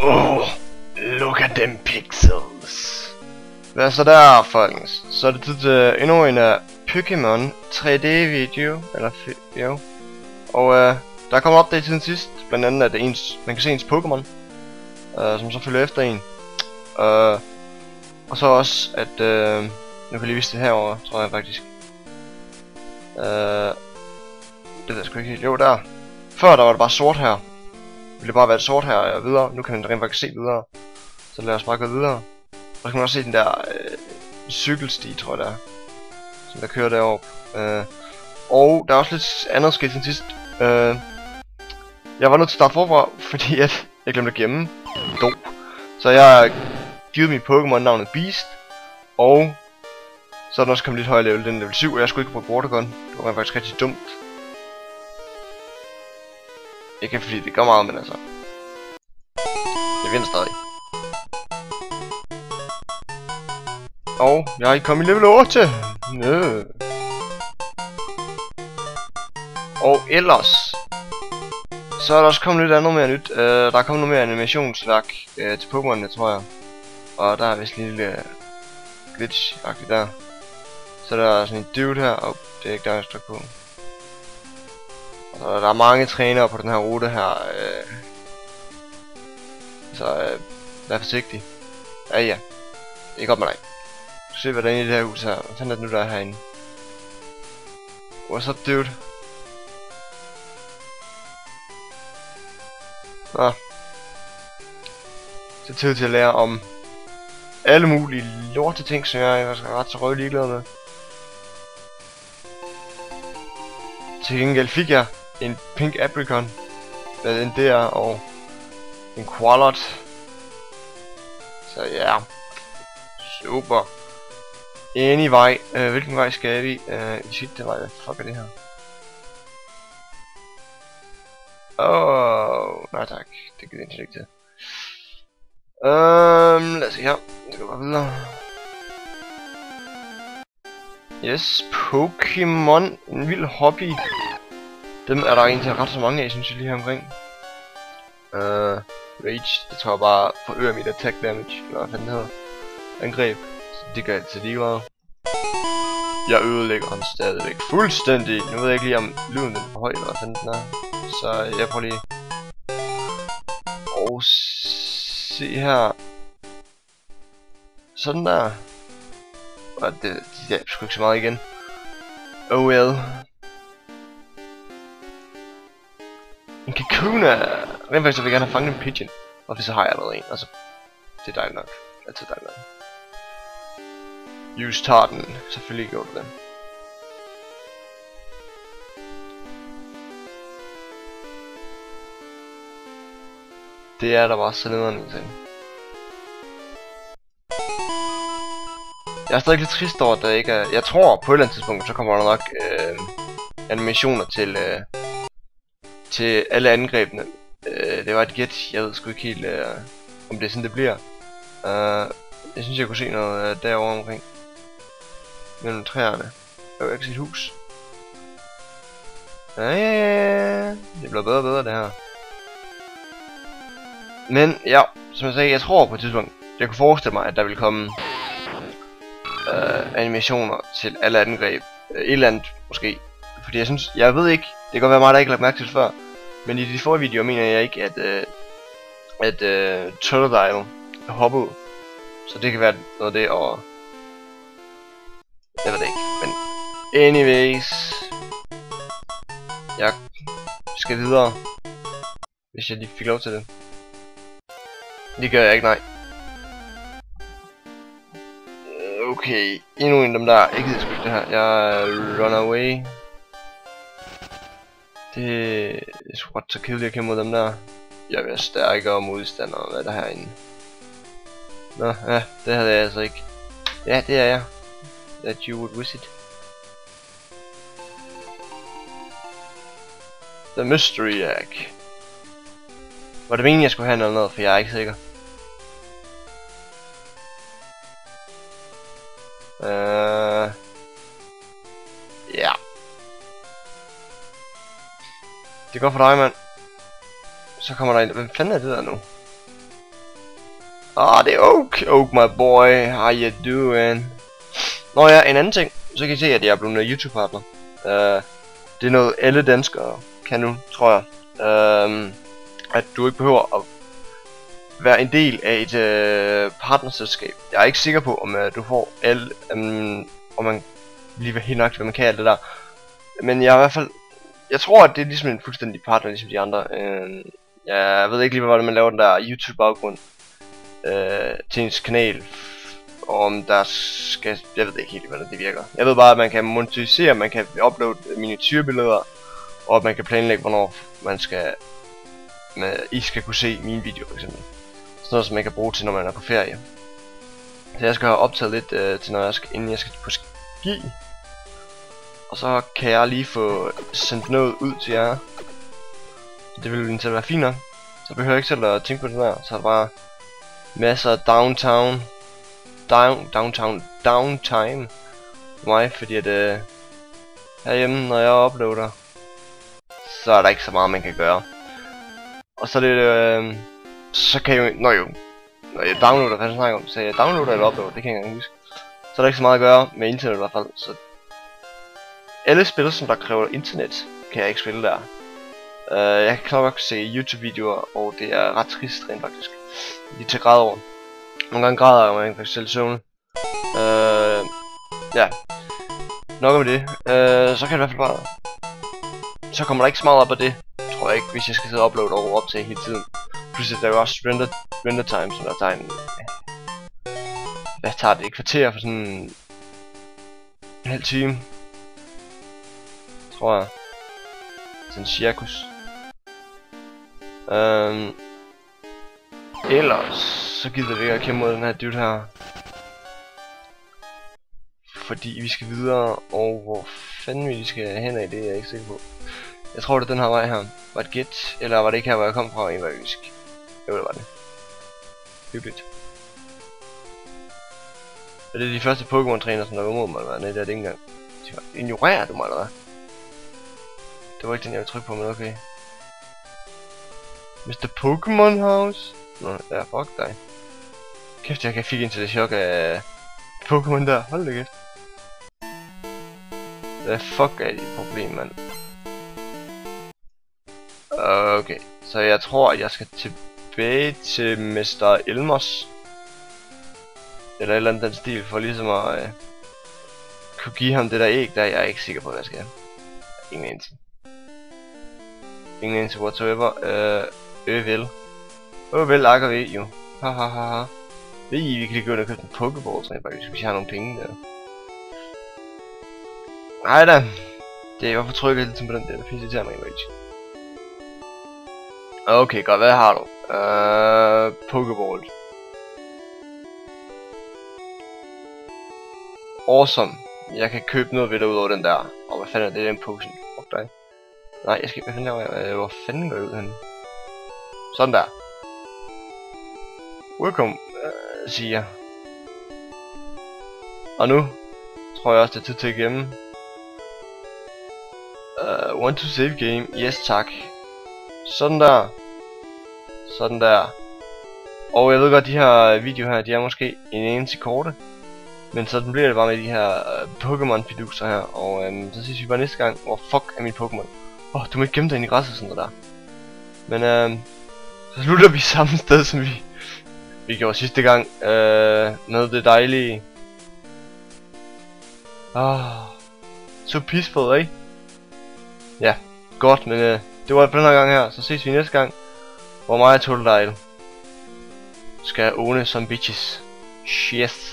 Oh, look at them pixels. Hvad så der, folkens? Så er det tid til endnu en uh, Pokémon 3D video, eller jo. Og uh, der kommer update siden sidst, blandt andet at ens, man kan se ens Pokémon, uh, som så følger efter en. Uh, og så også, at uh, nu kan jeg lige vise det herover, tror jeg faktisk. Uh, det ved jeg sgu ikke helt. Jo, der. Før der var det bare sort her ville bare være sort her og videre. Nu kan man rent faktisk se videre. Så lad os bare gå videre. Og så kan man også se den der øh, cykelsti, tror jeg der Som der kører deroppe. Øh, og der er også lidt andet sket end sidst. Øh, jeg var nødt til at starte forfra, fordi at jeg glemte at gemme. Do. Så jeg har givet min Pokémon navnet Beast. Og så er den også kommet lidt højere level, den level 7, og jeg skulle ikke bruge Watergun. Det var faktisk rigtig dumt. Ikke fordi det gør meget, men altså. Jeg vinder stadig. Og jeg er kommet i level 8. Nø. Og ellers så er der også kommet lidt andet mere nyt. Uh, der er kommet noget mere animationsværk uh, til Pokémon, tror jeg. Og der er vist en lille uh, øh, glitch-agtigt der. Så der er sådan en dude her. Og oh, det er ikke der, jeg står på. Så der er mange trænere på den her rute her. Øh, så øh, vær forsigtig. Ja, ja. Ikke godt med dig. Se hvad der er inde i det her hus her. Hvad fanden er det nu, der er herinde? What's up, dude? Nå. Så tid til at lære om alle mulige lorte ting, som jeg er ret så røv ligeglad med. Til gengæld fik jeg en Pink Apricot, hvad en der, og en Qualot. Så ja, super. Anyway, vej, hvilken vej skal vi? Uh, i det vej, hvad fuck er det her? Åh, oh, nej tak, det gider jeg ikke til. Øhm, lad os se her, det går bare videre. Yes, Pokémon, en vild hobby. Dem er der egentlig ret så mange af, synes jeg lige her omkring. Uh, Rage, det tror jeg bare forøger mit attack damage, eller hvad fanden hedder. Angreb, så det gør altid lige meget. Jeg ødelægger ham stadigvæk fuldstændig. Nu ved jeg ikke lige om lyden er for høj, eller hvad fanden den er. Så øh, jeg prøver lige. Og se her. Sådan der. Og det, det hjælper sgu ikke så meget igen. Oh well. En Kakuna! Rent faktisk, jeg vil gerne have fanget en pigeon. Og så har jeg allerede en, altså. Det er dig nok. Altid dig nok. Use tarten. Selvfølgelig gjorde du det. Det er der bare så nederen en ting. Jeg er stadig lidt trist over, at der ikke er... Jeg tror på et eller andet tidspunkt, så kommer der nok øh, animationer til øh, til alle angrebene. Øh, det var et gæt, jeg ved sgu ikke helt, øh, om det er sådan det bliver. Øh, jeg synes jeg kunne se noget øh, derovre omkring. Mellem træerne. Jeg vil ikke sit hus. Ja, ja, ja, Det bliver bedre og bedre det her. Men ja, som jeg sagde, jeg tror på et tidspunkt, jeg kunne forestille mig, at der vil komme øh, animationer til alle angreb. Øh, et eller andet måske. Fordi jeg synes, jeg ved ikke, kan godt være mig, der ikke har lagt mærke til det før. Men i de forrige videoer mener jeg ikke, at, øh, at øh, uh, Totodile er hoppet. Så det kan være noget af det, og... Jeg ved det ikke, men... Anyways... Jeg skal videre. Hvis jeg lige fik lov til det. Det gør jeg ikke, nej. Øh, okay, endnu en af dem der ikke det her. Jeg run away. Det er sgu ret så kedeligt at kæmpe mod dem der. Jeg vil stærkere modstandere, hvad der herinde. Nå, ja, det havde jeg altså ikke. Ja, det er jeg. That you would visit. The Mystery Egg. Var det meningen, jeg skulle have noget, noget, for jeg er ikke sikker. Uh, Det går for dig, mand. Så kommer der en... Hvem fanden er det der nu? Ah, det er Oak. Oak, my boy. How you doing? Nå ja, en anden ting. Så kan I se, at jeg er blevet YouTube-partner. Uh, det er noget, alle danskere kan nu, tror jeg. Uh, at du ikke behøver at være en del af et uh, partnerselskab. Jeg er ikke sikker på, om uh, du får alle, um, øhm, om man lige helt nok, hvad man kan alt det der. Men jeg er i hvert fald, jeg tror, at det er ligesom en fuldstændig partner, ligesom de andre. Øh, jeg ved ikke lige, hvordan man laver den der YouTube-baggrund øh, til ens kanal om der skal... Jeg ved ikke helt, hvordan det virker. Jeg ved bare, at man kan monetisere, man kan uploade miniatyrbilleder, og at man kan planlægge, hvornår man skal... Med, I skal kunne se mine videoer, for eksempel. Sådan noget, som man kan bruge til, når man er på ferie. Så jeg skal have optaget lidt øh, til, når jeg skal, inden jeg skal på ski. Og så kan jeg lige få sendt noget ud til jer. Det ville til være fint nok. Så behøver jeg ikke selv at tænke på det der. Så er der bare masser af downtown down, downtown downtime for mig, fordi at øh, herhjemme, når jeg uploader, så er der ikke så meget, man kan gøre. Og så er det, øh, så kan jeg jo, når jo, når jeg downloader, hvad jeg snakker om, så jeg downloader eller uploader, det kan jeg ikke huske. Så er der ikke så meget at gøre med internet i hvert fald, så alle spil, som der kræver internet, kan jeg ikke spille der. Uh, jeg kan klart nok se YouTube-videoer, og det er ret trist rent faktisk. Lige tager grad over. Nogle gange græder jeg, man kan selv søvne. Uh, ja. Nok om det. Uh, så kan det i hvert fald bare... Så kommer der ikke så meget op af det, tror jeg ikke, hvis jeg skal sidde og uploade og op til hele tiden. Pludselig der er jo også render, render time, som der tager en... Hvad tager det? Et kvarter for sådan... En halv time. Tror jeg. Sådan cirkus. Øhm, ellers så gider vi ikke at kæmpe mod den her dude her. Fordi vi skal videre, og hvor fanden vi skal hen af, det er jeg ikke sikker på. Jeg tror det er den her vej her. Var det gæt, eller var det ikke her, hvor jeg kom fra egentlig var jysk? Jo, det var det. Hyggeligt. Er det de første Pokémon-træner, som der var mod mig, eller hvad? Nej, det er det ikke engang. Ignorerer du mig, eller hvad? Det var ikke den, jeg ville trykke på, men okay. Mr. Pokémon House? Nå, ja, fuck dig. Kæft, jeg fik ind til det chok af Pokémon der. Hold da kæft. Hvad fuck er det problem, mand? Okay, så jeg tror, at jeg skal tilbage til Mr. Elmos. Eller et eller andet den stil, for ligesom at øh, kunne give ham det der æg der. Jeg er ikke sikker på, hvad jeg skal. Ingen anelse. Ingen anelse whatsoever. Øh, øh vel. Øh vel, akker vi jo. Ha ha ha ha. Ved I, vi kan lige gå ind og købe en Pokéball, så jeg faktisk, hvis vi har nogle penge der. Nej da. Det er, hvorfor trykker jeg lidt på den der, der findes til mig i Okay, godt. Hvad har du? Øh, Pokéball. Awesome. Jeg kan købe noget ved dig ud over den der. Og hvad fanden er det, den potion? Nej, jeg skal... Hvad fanden laver jeg? Hvor fanden går jeg ud henne? Sådan der. Welcome øh, siger. Og nu tror jeg også, det er tid til at gemme. Uh, want to save game? Yes tak. Sådan der. Sådan der. Og jeg ved godt, de her videoer her, de er måske en eneste korte. Men sådan bliver det bare med de her øh, uh, Pokémon fiduser her. Og um, så ses vi bare næste gang. Hvor oh, fuck er min Pokémon? Åh, oh, du må ikke gemme dig ind i græsset sådan noget der. Men um, så slutter vi samme sted som vi vi gjorde sidste gang. Øh, med det dejlige. Ah, så peaceful, ikke? Ja, godt, men øh, det var det den her gang her. Så ses vi næste gang, hvor mig og Total skal one som bitches. Yes.